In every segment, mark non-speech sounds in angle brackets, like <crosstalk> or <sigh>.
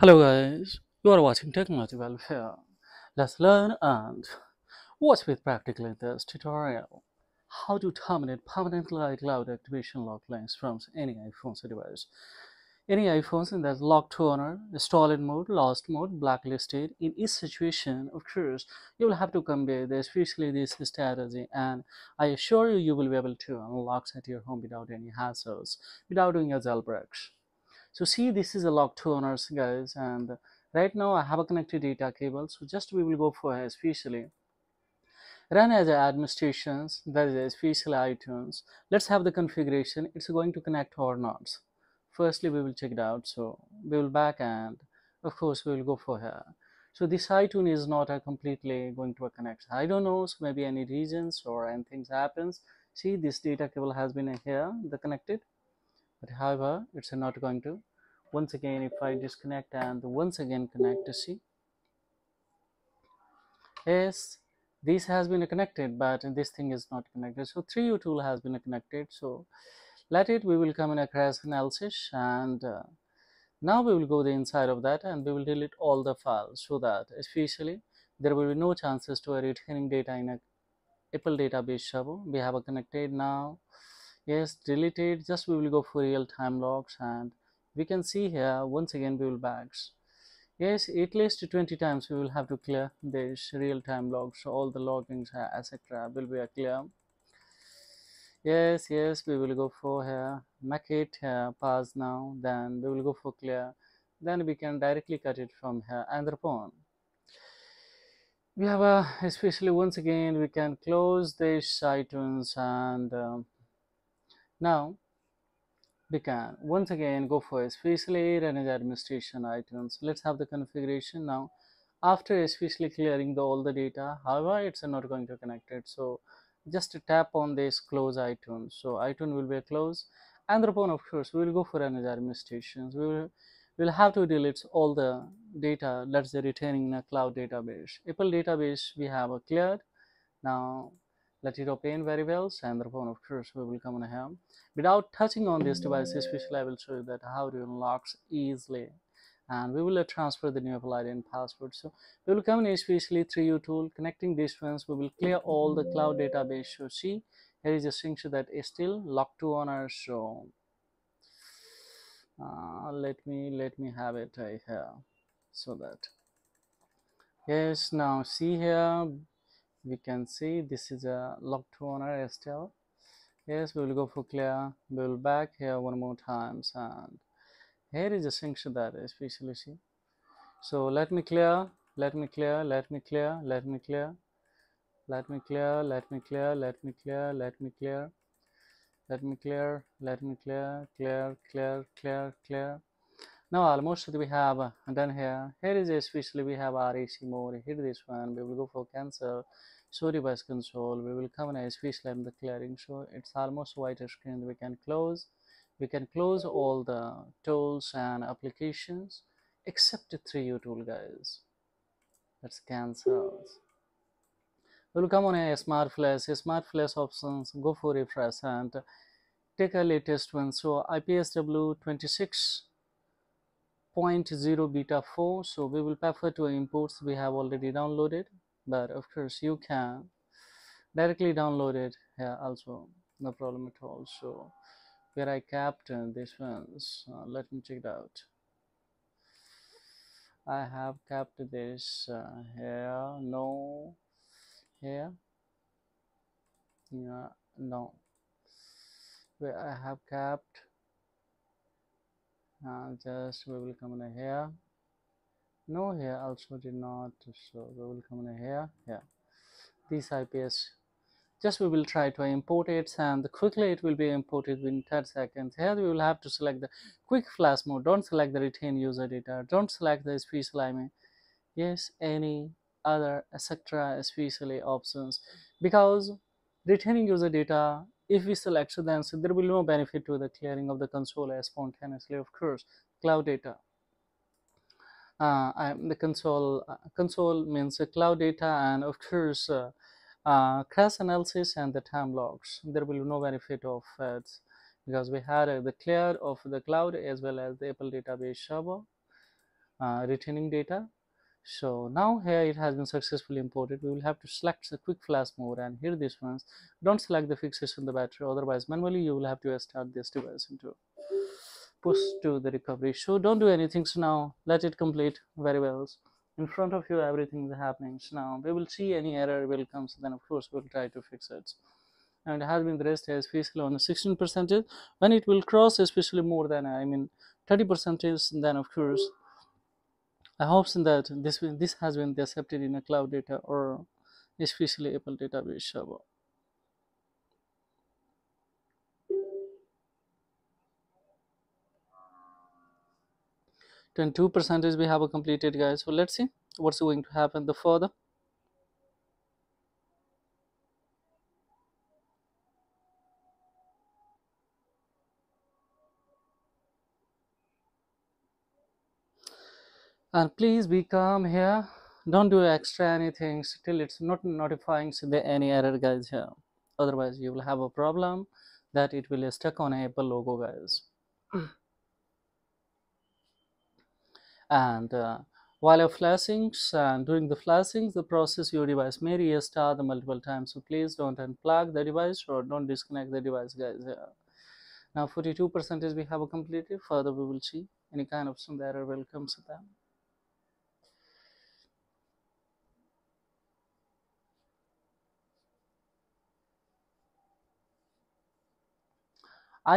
Hello guys, you are watching Technology Welfare. Let's learn and watch with practical in this tutorial. How to terminate permanent cloud activation lock links from any iPhone device. Any iPhones in that locked to owner, stolen mode, lost mode, blacklisted. In each situation, of course, you will have to convey this, especially this strategy, and I assure you, you will be able to unlock at your home without any hassles, without doing a jailbreak. So see, this is a locked to owners, guys, and right now I have a connected data cable. So just we will go for especially run as administrations, that is especially iTunes. Let's have the configuration. It's going to connect or not firstly we will check it out so we will back and of course we will go for here so this iTunes is not a completely going to connect I don't know so maybe any regions or anything happens see this data cable has been here the connected but however it's not going to. Once again if I disconnect and once again connect to see. Yes this has been connected but this thing is not connected. So 3u tool has been connected. So let it we will come in a crash analysis and uh, now we will go the inside of that and we will delete all the files so that especially there will be no chances to retaining data in a apple database server. We have a connected now yes deleted just we will go for real-time logs and we can see here once again we will bags. Yes at least 20 times we will have to clear this real-time logs. So all the loggings uh, etc will be a clear. Yes yes we will go for here make it here pass now. Then we will go for clear. Then we can directly cut it from here and upon we have a especially once again we can close this itunes and um, now we can once again go for especially running administration itunes let's have the configuration now after especially clearing the, all the data however it's not going to connect it so just tap on this close iTunes. So iTunes will be closed. And upon of course we will go for another administration. We will we'll have to delete all the data say retaining in a cloud database. Apple database we have a cleared. Now let it open very well and upon of course we will come on here without touching on this device especially I will show you that how to unlock easily and we will uh, transfer the new Apple ID and password. So we will come in especially 3U tool, connecting these ones, we will clear all the cloud database. So see, here is a signature that is still locked to honor. So uh, let me let me have it right here so that yes now see here we can see this is a locked to honor still. Yes we will go for clear. We will back here one more times and here is a sanction that especially see. So let me clear let me clear let me clear let me clear. Let me clear let me clear let me clear let me clear. Let me clear let me clear clear clear clear clear now almost we have uh, done here. Here is especially we have RAC more. Hit this one. We will go for cancel show device console. We will come in especially in the clearing. So it's almost white screen. We can close. We can close all the tools and applications except the 3U tool guys. Let's cancel we'll come on a smart flash a smart flash options. Go for refresh and take a latest one. So IPSW 26.0 beta 4 so we will prefer to imports we have already downloaded but of course you can directly download it here also no problem at all. So where I kept uh, this ones uh, let me check it out. I have kept this uh, here no here yeah no. Where I have kept uh, just we will come in here. No here also did not so we will come in here here this IPS just we will try to import it and quickly it will be imported within 10 seconds. Here we will have to select the quick flash mode. Don't select the retain user data. Don't select the special I mean yes any other etc especially options. Because retaining user data if we select then there will be no benefit to the clearing of the console as spontaneously of course. Cloud data. Uh, the console uh, console means cloud data and of course uh, uh, crash analysis and the time logs. There will be no benefit of it because we had uh, the clear of the cloud as well as the apple database server uh, retaining data so now here it has been successfully imported we will have to select the quick flash mode and here this ones. Don't select the fixes fixation the battery otherwise manually you will have to start this device into push to the recovery. So don't do anything so now let it complete very well. In front of you everything is happening so now we will see any error will come so then of course we'll try to fix it. And it has been the rest has especially on the 16 percentage when it will cross especially more than i mean 30 percentage then of course I hope that this this has been accepted in a cloud data or especially Apple database server. 22 percentage we have completed guys so let's see what's going to happen the further and please be calm here. Don't do extra anything. Till it's not notifying the any error guys here. Otherwise you will have a problem that it will stuck on apple logo guys. <clears throat> And uh, while you're flashing and doing the flashing the process your device may restart the multiple times. So please don't unplug the device or don't disconnect the device guys now 42 percentage we have completed. Further we will see. Any kind of some error will come to them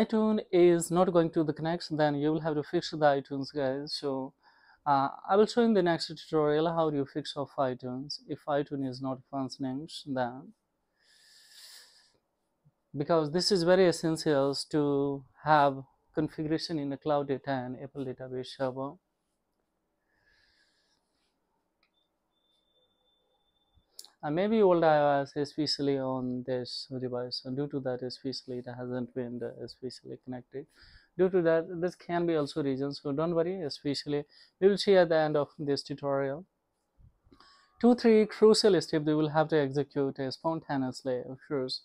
iTunes is not going to the connection then you will have to fix the iTunes guys. So uh, I will show in the next tutorial how you fix off iTunes. If iTunes is not functioning then because this is very essential to have configuration in the cloud data and Apple database server and maybe old iOS uh, especially on this device and due to that especially it hasn't been uh, especially connected. Due to that this can be also reasons. So don't worry especially we will see at the end of this tutorial. Two three crucial steps we will have to execute spontaneously of course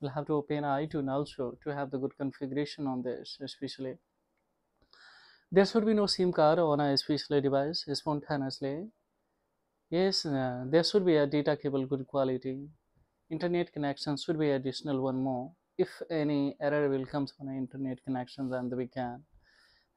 we'll have to open iTunes also to have the good configuration on this especially there should be no SIM card on a especially device spontaneously yes uh, there should be a data cable good quality. Internet connection should be additional one more. If any error will comes on internet connection then we can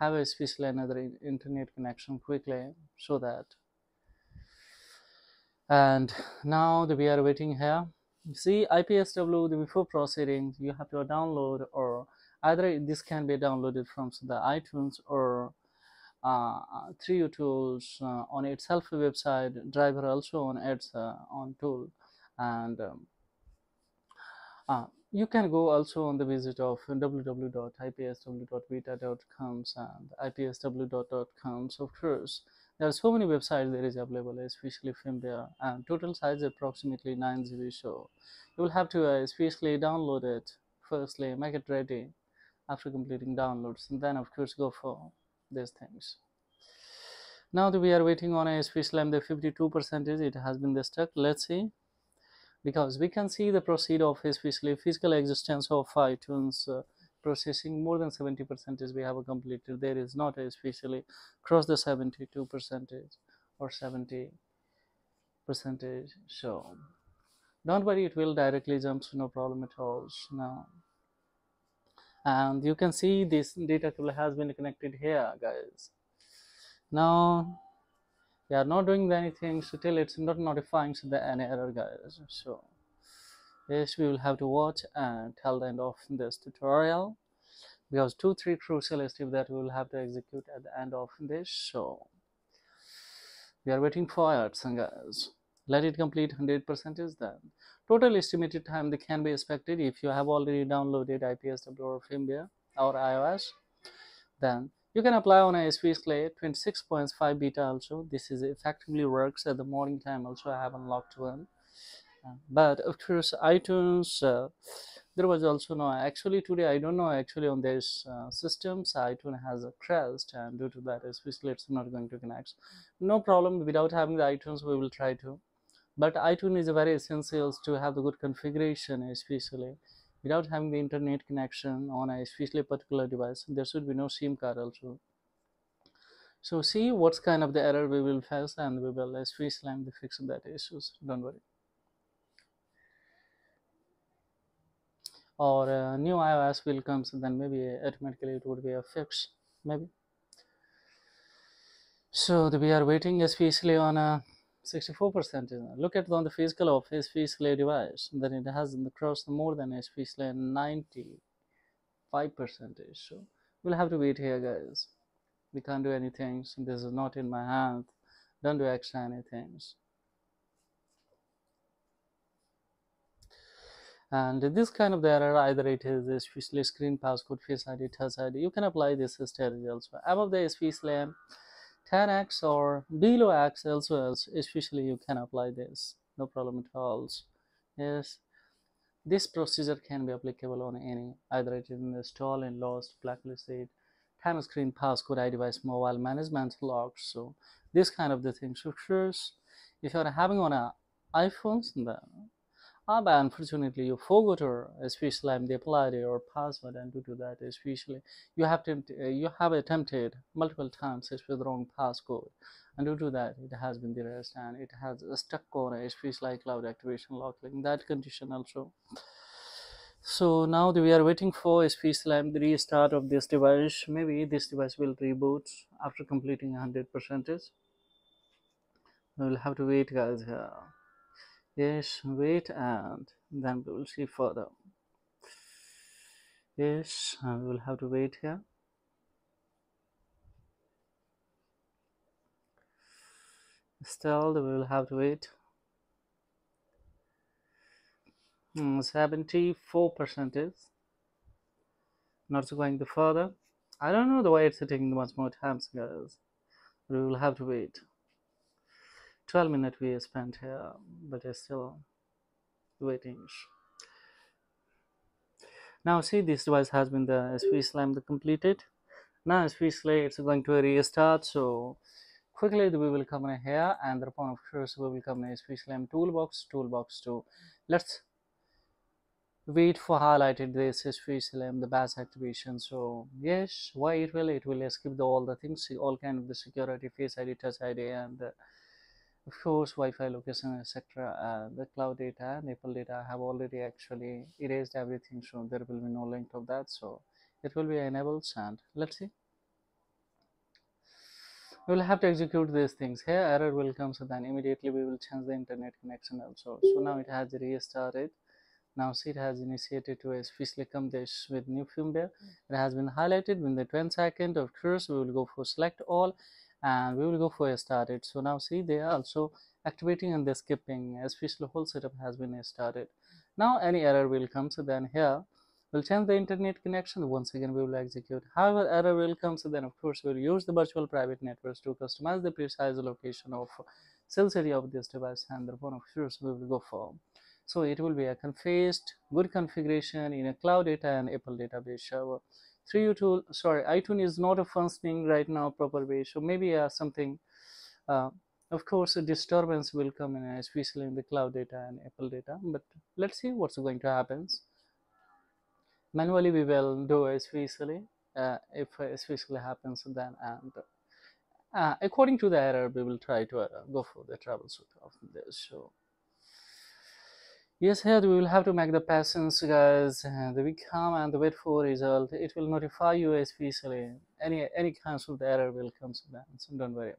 have a special another internet connection quickly so that. And now we are waiting here see IPSW before proceeding you have to download or either this can be downloaded from the iTunes or 3U tools uh, on itself website driver also on uh, on tool. And um, uh, you can go also on the visit of www.ipsw.vita.com and ipsw.com so of course there are so many websites there is available especially firmware and total size approximately 9 GB so you will have to uh, especially download it. Firstly make it ready after completing downloads and then of course go for these things. Now that we are waiting on a special m the 52 percentage it has been stuck let's see. Because we can see the proceed of especially physical existence of iTunes uh, processing more than 70 percentage we have a completed. There is not especially cross the 72 percentage or 70 percentage so don't worry it will directly jump no problem at all. Now and you can see this data cable has been connected here guys. Now we are not doing anything. So till it's not notifying the any error guys. So yes we will have to watch and until the end of this tutorial. Because two three crucial steps that we will have to execute at the end of this. So we are waiting for it guys let it complete 100 percentage then total estimated time that can be expected if you have already downloaded IPSW or firmware or iOS then you can apply on a especially 26.5 beta also. This is effectively works at the morning time also i have unlocked one. But of course itunes uh, there was also no actually today i don't know actually on this uh, systems itunes has a crashed and due to that especially it's not going to connect. No problem. Without having the itunes we will try to but itunes is very essential to have the good configuration especially without having the internet connection on a especially particular device there should be no sim card also. So see what's kind of the error we will face and we will the fix that issues don't worry. Or a new iOS will come so then maybe automatically it would be a fix maybe. So we are waiting especially on a 64% is look at on the physical of especially device then it has crossed more than especially 95 percentage so we'll have to wait here guys. We can't do anything so this is not in my hand don't do extra anything and this kind of the error either it is especially screen passcode face id touch id you can apply this strategy also. Above the especially 10x or below x also especially you can apply this. No problem at all. Yes. This procedure can be applicable on any either it is installed and lost blacklisted time screen passcode iDevice mobile management logs so this kind of the thing. First if you are having on a iPhones then Ah, but unfortunately, you forgot your especially the Apple ID or password, and due to that, especially you have to uh, you have attempted multiple times with wrong passcode, and due to that, it has been the rest and it has stuck on a especially cloud activation lock in that condition also. So now we are waiting for SPSLAM the restart of this device. Maybe this device will reboot after completing 100 percentage. We'll have to wait, guys. Yes wait and then we will see further. Yes we will have to wait here. Still we will have to wait. Hmm, 74 percent is not going to further. I don't know the way it's taking much more time guys. We will have to wait 12 minutes we spent here but it's still waiting. Now see this device has been the SV slam completed. Now SV slay it's going to restart so quickly we will come in here and upon of course we will come in SV slam toolbox toolbox 2 let's wait for highlighted this SV slam the bash activation. So yes why it will? It will skip the, all the things all kind of the security face id touch id and uh, of course Wi-Fi location etc uh, the cloud data and Apple data have already actually erased everything so there will be no link of that. So it will be enabled and let's see. We will have to execute these things. Here error will come so then immediately we will change the internet connection also. So now it has restarted now see it has initiated to officially come this with new firmware. It has been highlighted. In the 20 second of course we will go for select all and we will go for a started. So now see they are also activating and the skipping especially the whole setup has been started. Now any error will come so then here we'll change the internet connection. Once again we will execute. However error will come so then of course we'll use the virtual private networks to customize the precise location of cell area of this device and the therefore of course we will go for. So it will be a confessed good configuration in a cloud data and apple database server 3u tool sorry iTunes is not a functioning right now proper way so maybe uh, something uh, of course a disturbance will come in especially in the cloud data and apple data but let's see what's going to happen. Manually we will do especially uh, if especially happens then and uh, according to the error we will try to uh, go for the troubleshoot of this so yes here we will have to make the patience guys. And we come and wait for result. It will notify you especially any any cancelled error will come to so don't worry.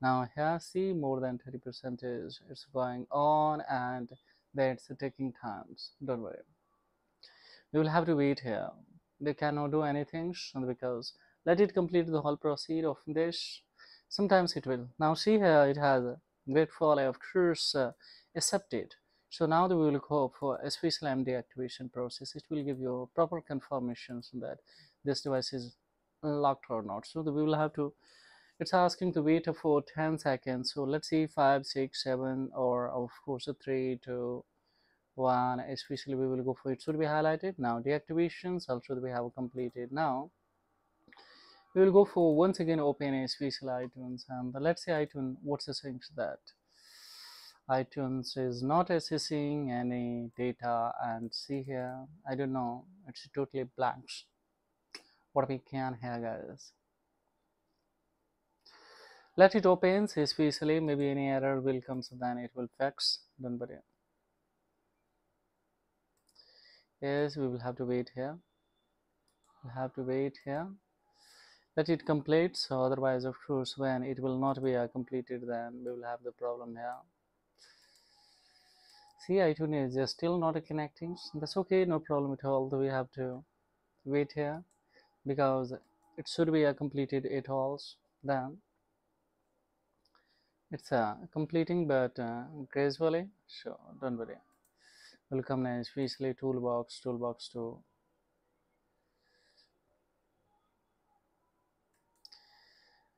Now here see more than 30 percentage it's going on and that's taking times don't worry. We will have to wait here. They cannot do anything because let it complete the whole procedure of this. Sometimes it will. Now see here it has a great fall of course uh, accepted so now we will go for special MD activation process, it will give you proper confirmations that this device is locked or not. So we will have to, it's asking to wait for 10 seconds. So let's see 5, 6, 7 or of course 3, 2, 1, especially we will go for it should be highlighted. Now deactivations also we have completed. Now we will go for once again open special iTunes and let's say iTunes what's the things that iTunes is not accessing any data and see here I don't know it's totally blank what we can here guys? Let it opens especially maybe any error will come so then it will fix. Don't worry. Yes we will have to wait here. We have to wait here. Let it complete so otherwise of course when it will not be uh, completed then we will have the problem here see iTunes is still not connecting. That's okay no problem at all we have to wait here because it should be a completed it all then. It's uh, completing but uh, gracefully sure don't worry. Will come next especially toolbox toolbox 2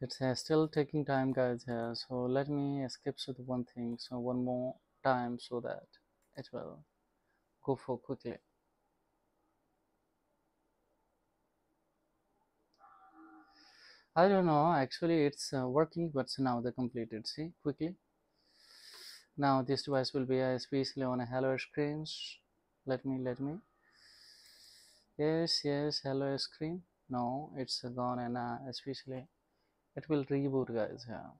it's uh, still taking time guys here so let me skip to the one thing so one more time so that it will go for quickly. I don't know actually it's uh, working but now the completed see quickly. Now this device will be especially on a hello screens. Let me let me. Yes yes hello screen. No it's gone and uh, especially it will reboot guys yeah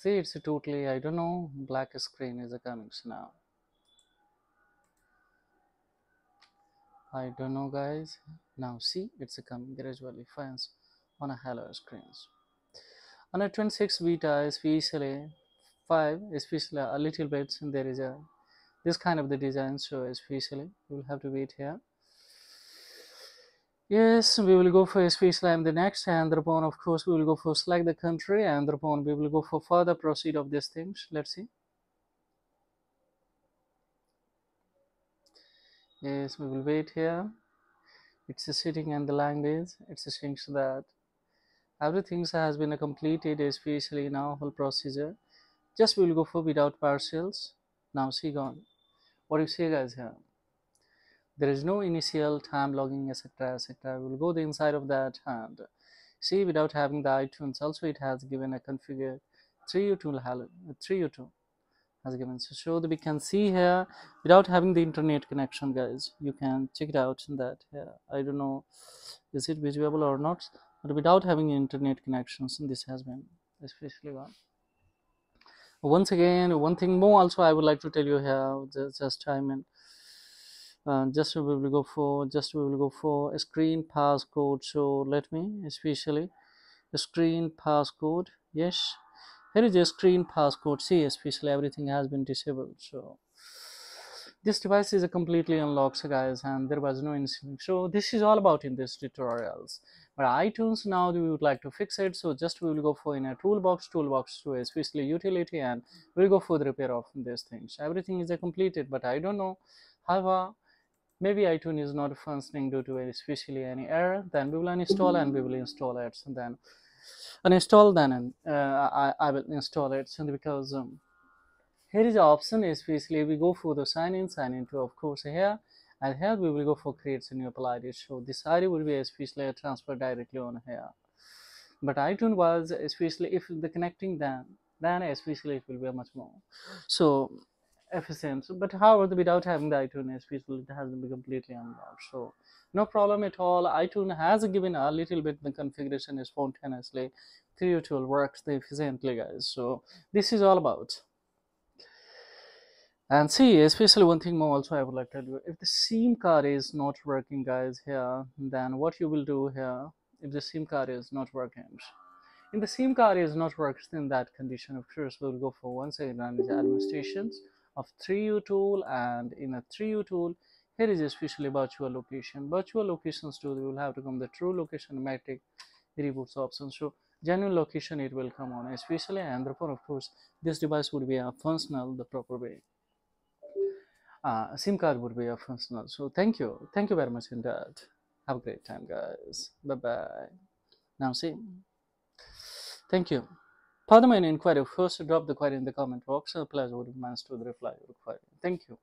see it's totally i don't know black screen is coming now. I don't know guys. Now see it's a coming gradually fines on a hello screens. On a 26 beta especially 5 especially a little bit and there is a this kind of the design so especially you will have to wait here Yes, we will go for space line the next and thereupon of course we will go for select the country and thereupon we will go for further proceed of these things. Let's see. Yes, we will wait here. It's a sitting and the language. It's a things that everything has been completed especially now whole procedure. Just we will go for without parcels. Now see gone. What do you say guys here? There is no initial time logging etc etc we'll go the inside of that and see without having the itunes. Also it has given a configure 3u2 hello 3u2 has given. So show that we can see here without having the internet connection guys you can check it out in that here. I don't know is it visible or not but without having internet connections this has been especially one. Once again one thing more also i would like to tell you here just, just time and uh, just we will go for just we will go for a screen passcode. So let me especially screen passcode. Yes. Here is a screen passcode. See especially everything has been disabled. So this device is a completely unlocked guys and there was no incident. So this is all about in this tutorials. But itunes now we would like to fix it. So just we will go for in a toolbox toolbox to especially utility and we'll go for the repair of these things. Everything is completed but i don't know however maybe iTunes is not functioning due to especially any error. Then we will uninstall and we will install it and then uninstall then uh, I, I will install it simply because um, here is the option especially we go for the sign in sign into of course here. And here we will go for create a new Apple ID so this ID will be especially transferred directly on here. But iTunes was especially if the connecting then then especially it will be much more. So efficient but however without having the itunes feature it has been completely unlocked. So no problem at all. itunes has given a little bit the configuration spontaneously 3 tool works efficiently guys. So this is all about. And see especially one thing more also i would like to you. If the sim card is not working guys here then what you will do here if the sim card is not working in the sim card is not works in that condition of course we'll go for one second administrations of 3u tool and in a 3u tool here is especially virtual location. Virtual locations too will have to come the true location metric reboots option so genuine location it will come on especially and therefore of course this device would be a functional the proper way. Uh, sim card would be a functional. So thank you. Thank you very much in that have a great time guys. Bye bye now see. Thank you Pardon my inquiry. First, drop the query in the comment box. A pleasure would manage to reply your query. Thank you.